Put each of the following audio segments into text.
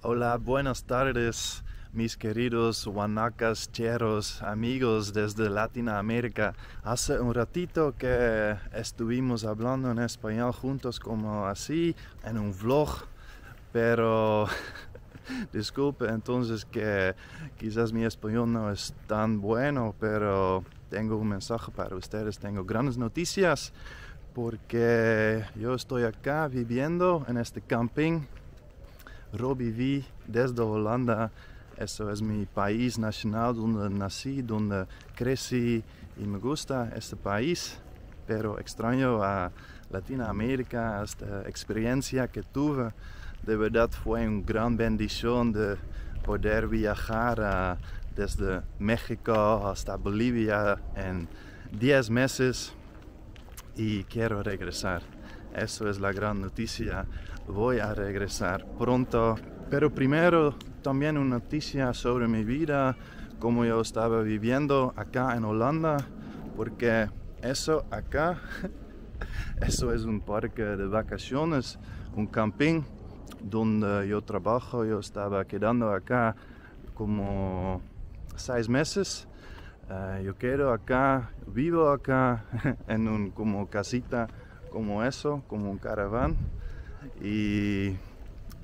Hola, buenas tardes, mis queridos guanacas, cheros, amigos desde Latinoamérica. Hace un ratito que estuvimos hablando en español juntos como así, en un vlog, pero disculpe entonces que quizás mi español no es tan bueno, pero tengo un mensaje para ustedes, tengo grandes noticias porque yo estoy acá viviendo en este camping viví desde Holanda. Eso es mi país nacional donde nací, donde crecí y me gusta este país, pero extraño a Latinoamérica, esta experiencia que tuve. De verdad fue una gran bendición de poder viajar desde México hasta Bolivia en 10 meses y quiero regresar. Eso es la gran noticia. Voy a regresar pronto. Pero primero también una noticia sobre mi vida, cómo yo estaba viviendo acá en Holanda, porque eso acá, eso es un parque de vacaciones, un camping donde yo trabajo. Yo estaba quedando acá como seis meses. Eh, yo quedo acá, vivo acá en un como casita como eso, como un caraván. Y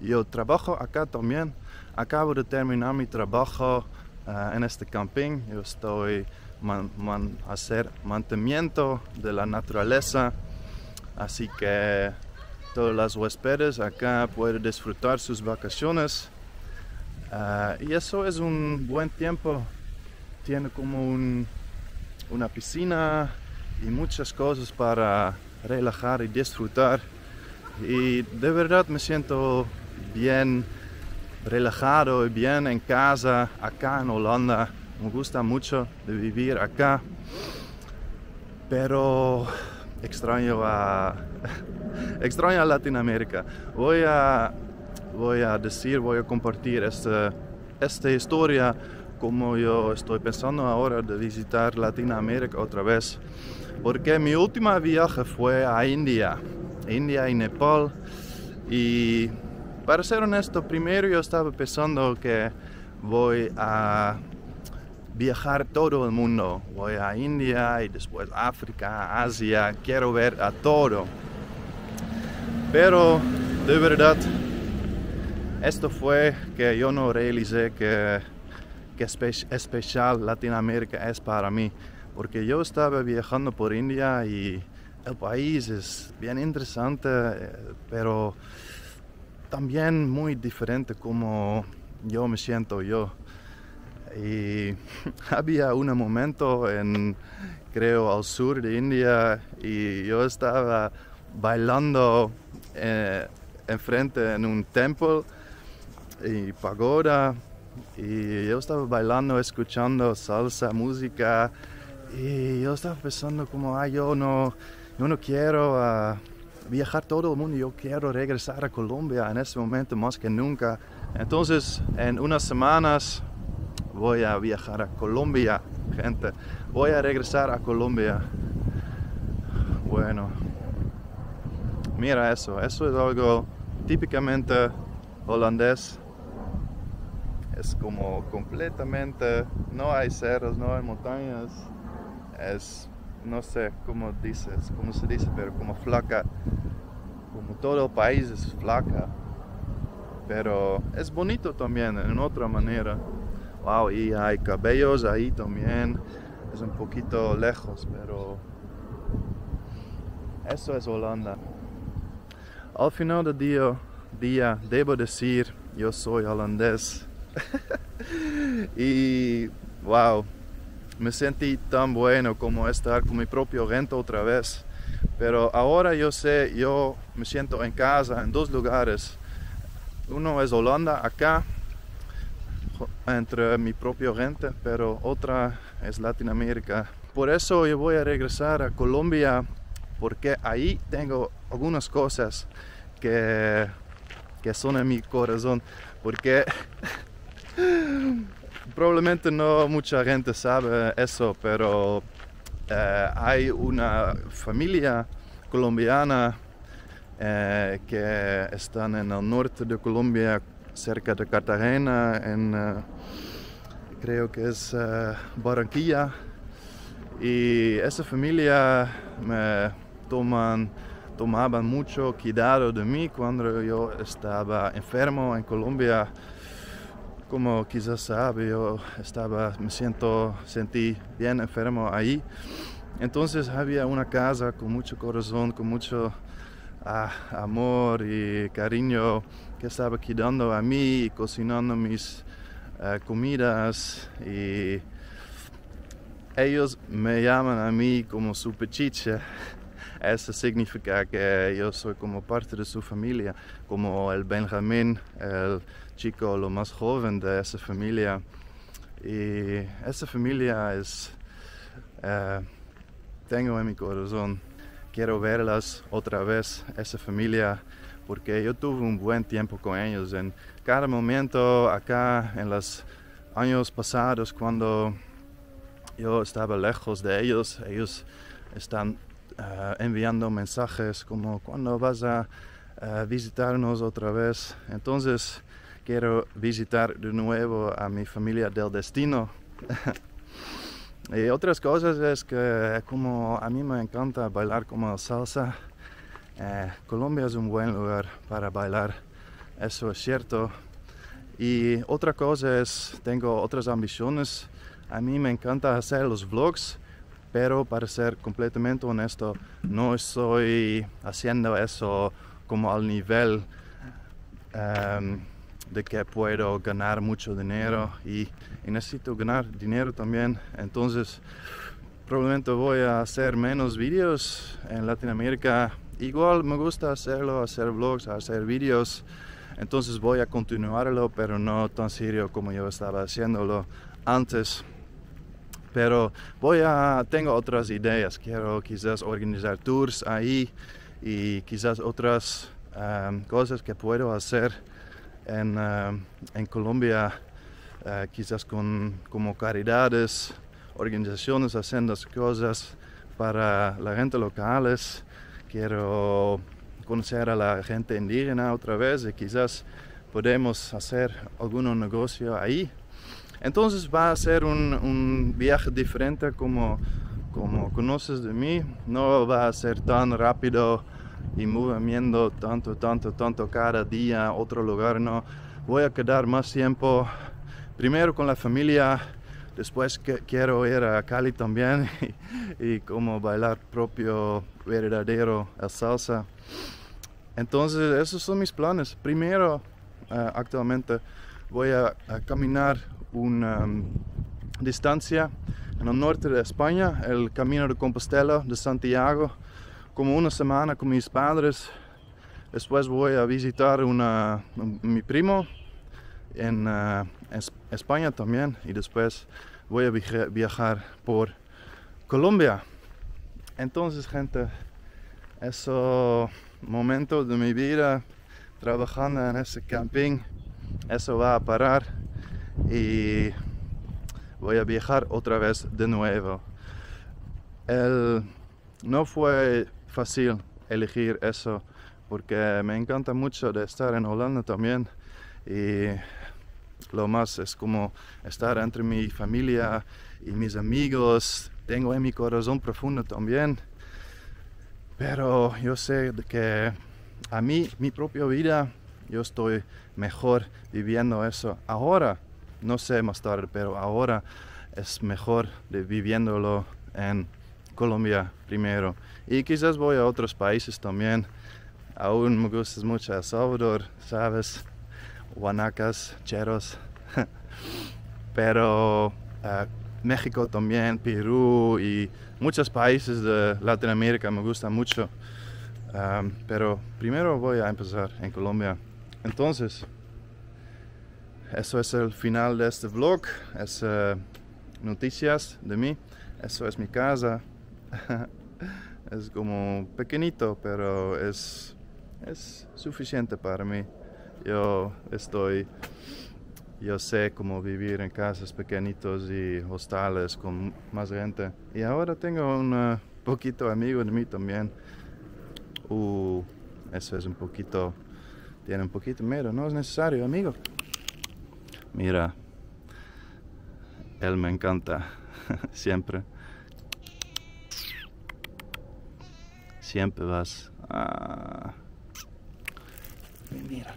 yo trabajo acá también. Acabo de terminar mi trabajo eh, en este camping. Yo estoy man, hacer mantenimiento de la naturaleza. Así que todas las huéspedes acá pueden disfrutar sus vacaciones. Eh, y eso es un buen tiempo. Tiene como una piscina y muchas cosas para relajar y disfrutar. Y de verdad me siento bien relajado y bien en casa acá en Holanda. Me gusta mucho de vivir acá. Pero extraño a extraño a Latinoamérica. Voy a voy a decir, voy a compartir esta, esta historia como yo estoy pensando ahora de visitar Latinoamérica otra vez. Porque mi última viaje fue a India, India y Nepal. Y para ser honesto, primero yo estaba pensando que voy a viajar todo el mundo. Voy a India y después África, Asia. Quiero ver a todo. Pero de verdad, esto fue que yo no realicé que, que especial Latinoamérica es para mí porque yo estaba viajando por India y el país es bien interesante, eh, pero también muy diferente como yo me siento yo. Y había un momento en, creo, al sur de India y yo estaba bailando eh, enfrente en un templo y pagoda y yo estaba bailando, escuchando salsa, música y yo estaba pensando como, ah, yo no, yo no quiero ah, viajar todo el mundo, yo quiero regresar a Colombia en este momento más que nunca. Entonces, en unas semanas voy a viajar a Colombia, gente. Voy a regresar a Colombia. Bueno, mira eso, eso es algo típicamente holandés. Es como completamente, no hay cerros, no hay montañas es, no sé cómo dices, cómo se dice, pero como flaca, como todo el país es flaca, pero es bonito también en otra manera. Wow, y hay cabellos ahí también, es un poquito lejos, pero eso es Holanda. Al final del día, día debo decir, yo soy holandés. y wow, me sentí tan bueno como estar con mi propio gente otra vez. Pero ahora yo sé, yo me siento en casa en dos lugares. Uno es Holanda, acá, entre mi propio gente, pero otra es Latinoamérica. Por eso yo voy a regresar a Colombia, porque ahí tengo algunas cosas que, que son en mi corazón. Porque Probablemente no mucha gente sabe eso, pero eh, hay una familia colombiana eh, que están en el norte de Colombia cerca de Cartagena, en, eh, creo que es Barranquilla. Y esa familia me toman, tomaban mucho cuidado de mí cuando yo estaba enfermo en Colombia. Como quizás sabe, yo estaba, me siento, sentí bien enfermo ahí. Entonces había una casa con mucho corazón, con mucho ah, amor y cariño que estaba cuidando a mí cocinando mis eh, comidas y ellos me llaman a mí como su pechiche. Eso significa que yo soy como parte de su familia, como el Benjamín, el chico lo más joven de esa familia. Y esa familia es, eh, tengo en mi corazón, quiero verlas otra vez, esa familia, porque yo tuve un buen tiempo con ellos. En cada momento acá, en los años pasados, cuando yo estaba lejos de ellos, ellos están eh, enviando mensajes como cuando vas a visitarnos otra vez. Entonces quiero visitar de nuevo a mi familia del destino. y otras cosas es que como a mí me encanta bailar como salsa, eh, Colombia es un buen lugar para bailar, eso es cierto. Y otra cosa es, tengo otras ambiciones a mí me encanta hacer los vlogs, pero para ser completamente honesto, no estoy haciendo eso como al nivel em, de que puedo ganar mucho dinero y, necesito ganar dinero también. Entonces, probablemente voy a hacer menos vídeos en Latinoamérica. Igual me gusta hacerlo, hacer vlogs, hacer vídeos. Entonces voy a continuarlo, pero no tan serio como yo estaba haciéndolo antes pero voy a, tengo otras ideas, quiero quizás organizar tours ahí y quizás otras um, cosas que puedo hacer en, um, en Colombia, uh, quizás con, como caridades, organizaciones haciendo cosas para la gente locales. Quiero conocer a la gente indígena otra vez y quizás podemos hacer algún negocio ahí entonces va a ser un, viaje diferente como, como conoces de mí. No va a ser tan rápido y moviendo tanto, tanto, tanto cada día a otro lugar. No, voy a quedar más tiempo primero con la familia. Después quiero ir a Cali también y, como bailar propio verdadero salsa. Entonces esos son mis planes. Primero, eh, actualmente voy a caminar una um, distancia en el norte de España, el Camino de Compostela de Santiago, como una semana con mis padres. Después voy a visitar una, mi primo en uh, España también y después voy a viajar por Colombia. Entonces, gente, eso momento de mi vida trabajando en ese camping, eso va a parar y voy a viajar otra vez de nuevo. no fue fácil elegir eso porque me encanta mucho de estar en Holanda también y lo más es como estar entre mi familia y mis amigos. Tengo en mi corazón profundo también. Pero yo sé que a mí, mi propia vida, yo estoy mejor viviendo eso ahora no sé más tarde, pero ahora es mejor viviéndolo en Colombia primero. Y quizás voy a otros países también. Aún me gusta mucho El Salvador, ¿sabes? Guanacas, Cheros. pero uh, México también, Perú y muchos países de Latinoamérica me gustan mucho. Pero primero voy a empezar en Colombia. Entonces, eso es el final de este vlog. Es uh, noticias de mí. Eso es mi casa. es como pequeñito, pero es, es suficiente para mí. Yo estoy, yo sé cómo vivir en casas pequeñitos y hostales con más gente. Y ahora tengo un uh, poquito amigo de mí también. Uh, eso es un poquito tiene un poquito miedo, no es necesario, amigo. Mira, él me encanta, siempre. Siempre vas a... Mira,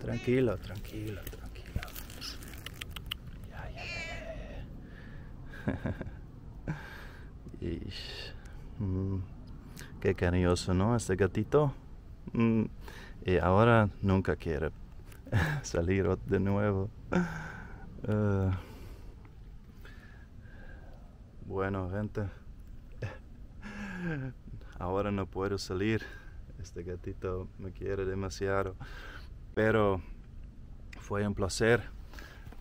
tranquilo, tranquilo, tranquilo. Ya, ya, ya. Mm, Qué cariñoso, ¿no? Este gatito. Mm, Y ahora nunca quiere salir de nuevo. Eh, bueno, gente. Ahora no puedo salir. Este gatito me quiere demasiado. Pero fue un placer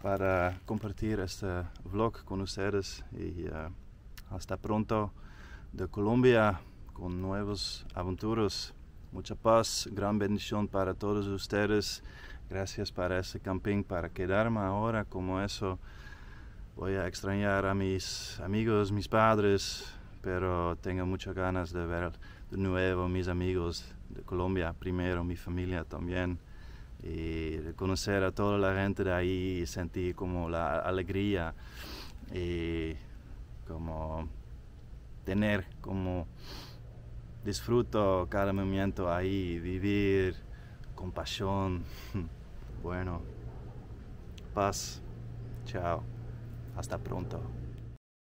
para compartir este vlog con ustedes y eh, hasta pronto de Colombia con nuevos aventuras. Mucha paz, gran bendición para todos ustedes. Gracias para este camping, para quedarme ahora como eso. Voy a extrañar a mis amigos, mis padres, pero tengo muchas ganas de ver de nuevo mis amigos de Colombia, primero mi familia también, y conocer a toda la gente de ahí y sentir como la alegría y como tener como disfruto cada momento ahí, vivir con pasión. Bueno, paz, chao, hasta pronto.